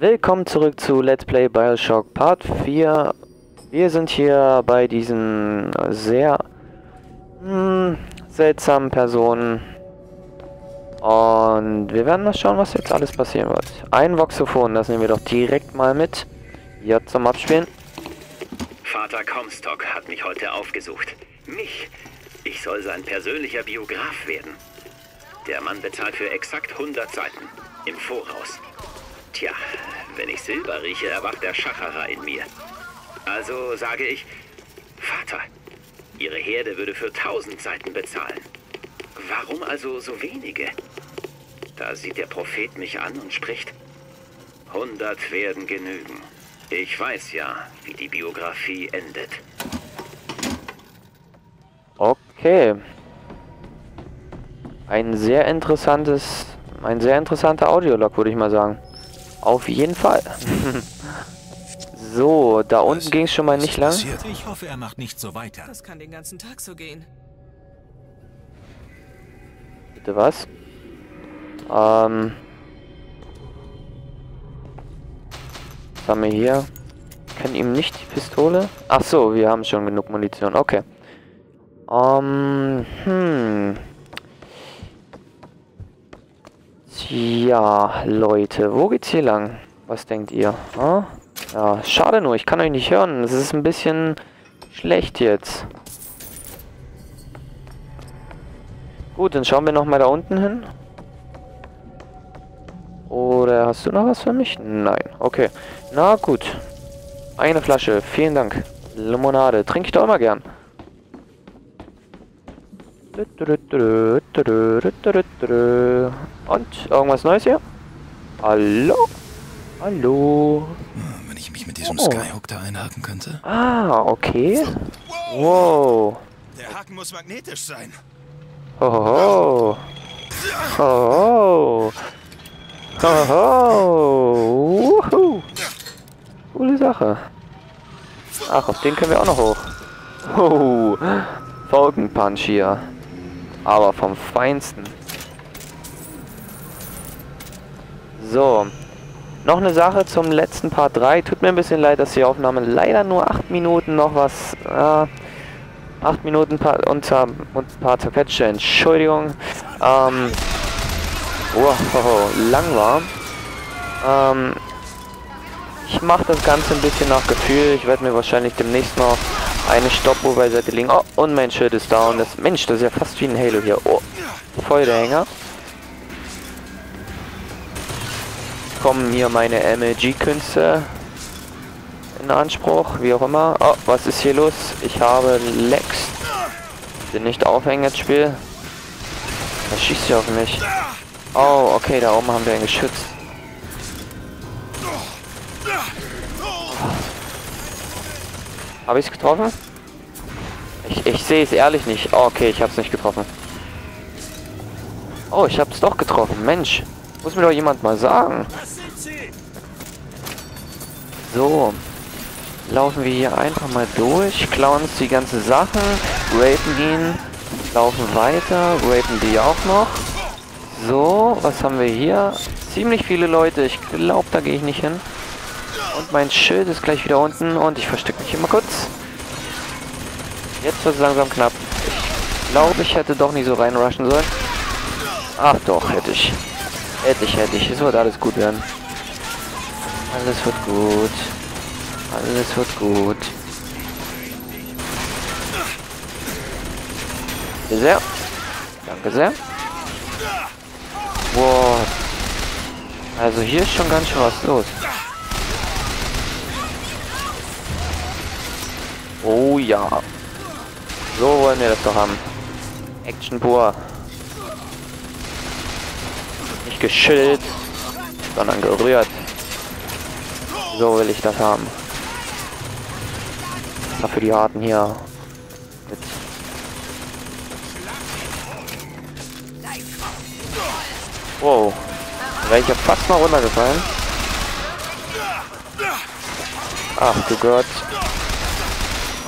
Willkommen zurück zu Let's Play Bioshock Part 4. Wir sind hier bei diesen sehr hm, seltsamen Personen. Und wir werden mal schauen, was jetzt alles passieren wird. Ein Voxophon, das nehmen wir doch direkt mal mit. Hier zum Abspielen. Vater Comstock hat mich heute aufgesucht. Mich. Ich soll sein persönlicher Biograf werden. Der Mann bezahlt für exakt 100 Seiten. Im Voraus. Tja, wenn ich Silber rieche, erwacht der Schacherer in mir. Also sage ich, Vater, Ihre Herde würde für 1000 Seiten bezahlen. Warum also so wenige? Da sieht der Prophet mich an und spricht, 100 werden genügen. Ich weiß ja, wie die Biografie endet. Okay. Ein sehr interessantes, ein sehr interessanter Audiolog, würde ich mal sagen. Auf jeden Fall. so, da Was? unten ging es schon mal Was nicht lang. Ich hoffe, er macht nicht so weiter. Das kann den ganzen Tag so gehen. Bitte was? Ähm. Was haben wir hier? Kann ihm nicht die Pistole? Ach so, wir haben schon genug Munition. Okay. Ähm, hm. Tja, Leute, wo geht's hier lang? Was denkt ihr? Hm? Ja, schade nur, ich kann euch nicht hören. Es ist ein bisschen schlecht jetzt. Gut, dann schauen wir nochmal da unten hin. Oder hast du noch was für mich? Nein. Okay. Na gut. Eine Flasche. Vielen Dank. Limonade. Trinke ich doch immer gern. Und? Irgendwas Neues hier? Hallo? Hallo? Hm, Wenn ich mich mit diesem Oh. Skyhook da einhaken könnte. Ah, okay. Wow. Der Haken muss magnetisch sein. Hohoho. Hoho. Hoho. Wuhu. Coole Sache. Ach, auf den können wir auch noch hoch. Oh. Falcon Punch hier. Aber vom Feinsten. So. Noch eine Sache zum letzten Part 3. Tut mir ein bisschen leid, dass die Aufnahme leider nur 8 Minuten noch was... Äh, 8 Minuten paar, unter und paar zerquetschte, Entschuldigung. Ähm, wow, lang war. Ähm, ich mache das Ganze ein bisschen nach Gefühl. Ich werde mir wahrscheinlich demnächst noch eine Stoppuhr beiseite legen. Oh, und mein Schild ist down. Das, Mensch, das ist ja fast wie ein Halo hier. Oh, voll der Hänger. Kommen hier meine MLG-Künste in Anspruch, wie auch immer. Oh, was ist hier los? Ich habe Lex. Den nicht aufhängen jetzt Spiel. Was schießt hier auf mich? Oh, okay, da oben haben wir ein Geschütz. Habe ich es getroffen? Ich, sehe es ehrlich nicht. Oh, okay, ich habe es nicht getroffen. Oh, ich habe es doch getroffen. Mensch, muss mir doch jemand mal sagen. So, laufen wir hier einfach mal durch, klauen uns die ganzen Sachen, rapen ihn, laufen weiter, rapen die auch noch. So, was haben wir hier? Ziemlich viele Leute, ich glaube, da gehe ich nicht hin. Und mein Schild ist gleich wieder unten und ich verstecke mich mal kurz. Jetzt wird es langsam knapp. Ich glaube, ich hätte doch nicht so reinrushen sollen. Ach doch, hätte ich. Hätte ich, hätte ich. Es wird alles gut werden. Alles wird gut. Alles wird gut. Danke sehr. Danke sehr. Wow. Also hier ist schon ganz schön was los. Oh ja. So wollen wir das doch haben. Action pur. Nicht geschillt, sondern gerührt. So will ich das haben. Dafür die Harten hier. Wow. Wäre ich ja fast mal runtergefallen. Ach du Gott.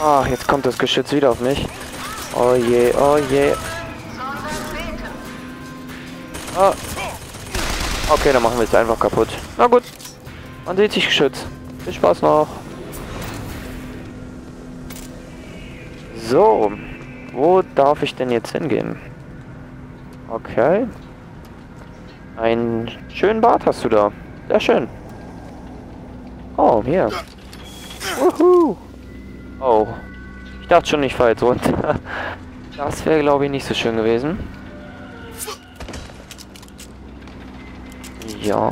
Ach, jetzt kommt das Geschütz wieder auf mich. Oh je, oh je. Ah. Okay, dann machen wir es einfach kaputt. Na gut. Man sieht sich geschützt. Viel Spaß noch. So, wo darf ich denn jetzt hingehen? Okay. Einen schönen Bart hast du da. Sehr schön. Oh, hier. Wuhu. Oh. Ich dachte schon, ich fahre jetzt runter. Das wäre, glaube ich, nicht so schön gewesen. Ja.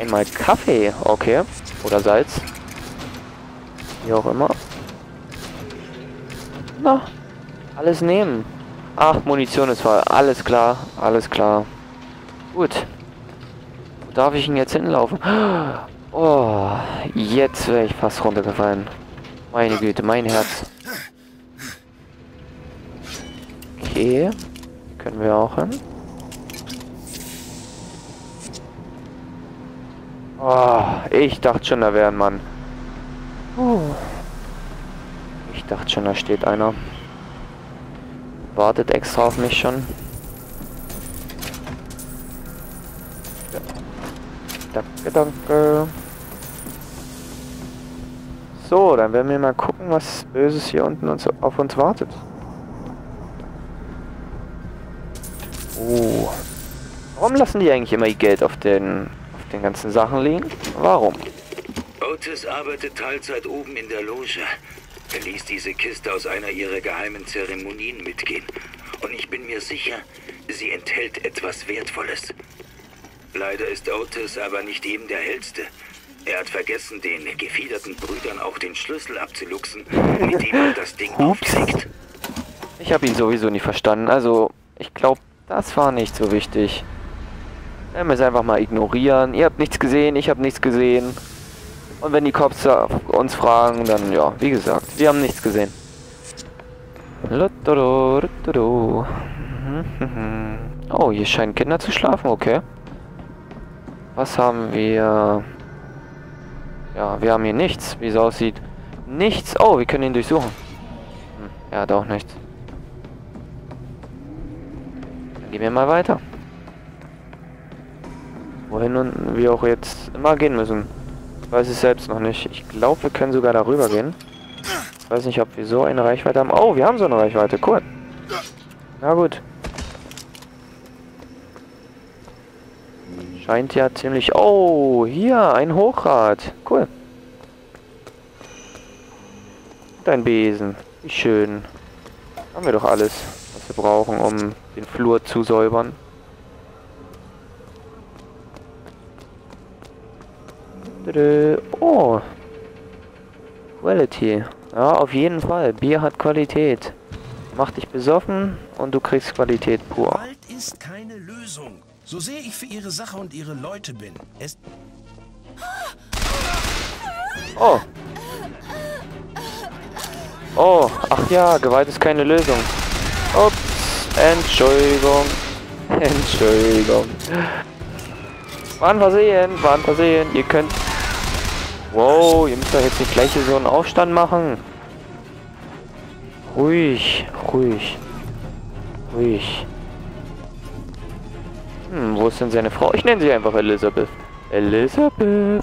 Einmal Kaffee. Okay. Oder Salz. Wie auch immer. Na. Alles nehmen. Ach, Munition ist voll. Alles klar. Alles klar. Gut. Wo darf ich ihn jetzt hinlaufen? Oh, jetzt wäre ich fast runtergefallen. Meine Güte, mein Herz. Okay. Können wir auch hin. Oh, ich dachte schon, da wäre ein Mann. Ich dachte schon, da steht einer. Wartet extra auf mich schon. Danke, danke. So, dann werden wir mal gucken, was Böses hier unten uns, auf uns wartet. Oh. Warum lassen die eigentlich immer ihr Geld auf den, auf den ganzen Sachen liegen? Warum? Otis arbeitet Teilzeit oben in der Loge. Er ließ diese Kiste aus einer ihrer geheimen Zeremonien mitgehen. Und ich bin mir sicher, sie enthält etwas Wertvolles. Leider ist Otis aber nicht eben der hellste. Er hat vergessen, den gefiederten Brüdern auch den Schlüssel abzuluxen, mit dem man das Ding aufkriegt. Ich habe ihn sowieso nicht verstanden. Also, ich glaube, das war nicht so wichtig. Wir müssen einfach mal ignorieren. Ihr habt nichts gesehen, ich habe nichts gesehen. Und wenn die Cops uns fragen, dann ja, wie gesagt, wir haben nichts gesehen. Oh, hier scheinen Kinder zu schlafen, okay. Was haben wir? Ja, wir haben hier nichts, wie es aussieht. Nichts. Oh, wir können ihn durchsuchen. Hm, er hat auch nichts. Dann gehen wir mal weiter. Wohin und wir auch jetzt immer gehen müssen. Ich weiß es selbst noch nicht. Ich glaube, wir können sogar darüber gehen. Ich weiß nicht, ob wir so eine Reichweite haben. Oh, wir haben so eine Reichweite. Cool. Na gut. Scheint ja ziemlich... Oh, hier, ein Hochrad. Cool. Dein Besen. Wie schön. Haben wir doch alles, was wir brauchen, um den Flur zu säubern. Oh. Quality. Ja, auf jeden Fall. Bier hat Qualität. Macht dich besoffen und du kriegst Qualität pur. Gewalt ist keine Lösung. So sehr ich für ihre Sache und ihre Leute bin. Es Oh. Oh, ach ja, Gewalt ist keine Lösung. Ups, Entschuldigung. Entschuldigung. War ein Versehen, war ein Versehen. Ihr könnt... Wow, ihr müsst doch jetzt nicht gleich so einen Aufstand machen. Ruhig, ruhig. Ruhig. Hm, wo ist denn seine Frau? Ich nenne sie einfach Elisabeth. Elisabeth,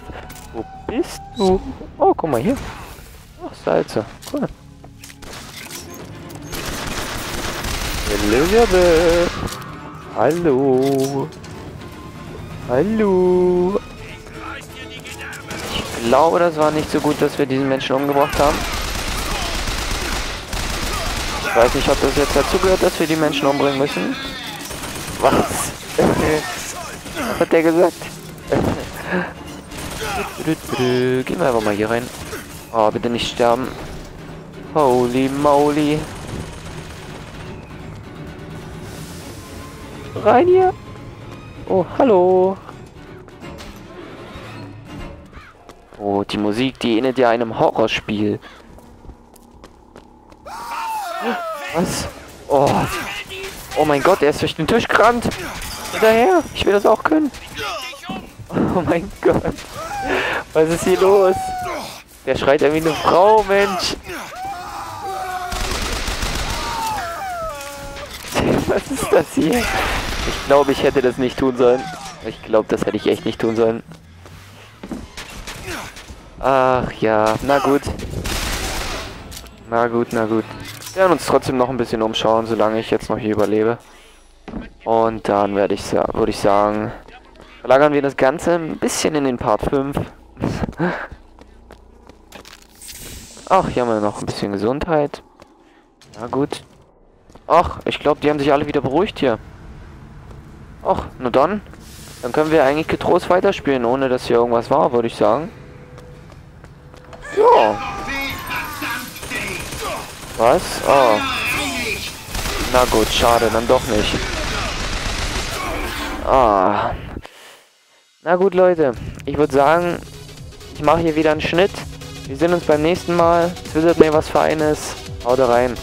wo bist du? Oh, guck mal hier. Ach, Salze. Cool. Elisabeth. Hallo. Hallo. Ich glaube, das war nicht so gut, dass wir diesen Menschen umgebracht haben. Ich weiß nicht, ob das jetzt dazu gehört, dass wir die Menschen umbringen müssen. Was? Hat der gesagt? Gehen wir einfach mal hier rein. Oh, bitte nicht sterben. Holy moly. Rein hier. Oh, hallo. Oh, die Musik, die ähnelt ja einem Horrorspiel. Was? Oh. Oh mein Gott, er ist durch den Tisch gerannt. Hinterher. Ich will das auch können. Oh mein Gott. Was ist hier los? Der schreit irgendwie eine Frau, Mensch. Was ist das hier? Ich glaube, ich hätte das nicht tun sollen. Ich glaube, das hätte ich echt nicht tun sollen. Ach ja, na gut. Na gut, na gut. Wir werden uns trotzdem noch ein bisschen umschauen, solange ich jetzt noch hier überlebe. Und dann werde ich würde ich sagen, verlagern wir das Ganze ein bisschen in den Part 5. Ach, hier haben wir noch ein bisschen Gesundheit. Na gut. Ach, ich glaube, die haben sich alle wieder beruhigt hier. Ach, na dann. Dann können wir eigentlich getrost weiterspielen, ohne dass hier irgendwas war, würde ich sagen. Ja. Was? Oh. Na gut, schade, dann doch nicht. Ah. Na gut, Leute. Ich würde sagen, ich mache hier wieder einen Schnitt. Wir sehen uns beim nächsten Mal. Twittert mir was Feines. Haut rein.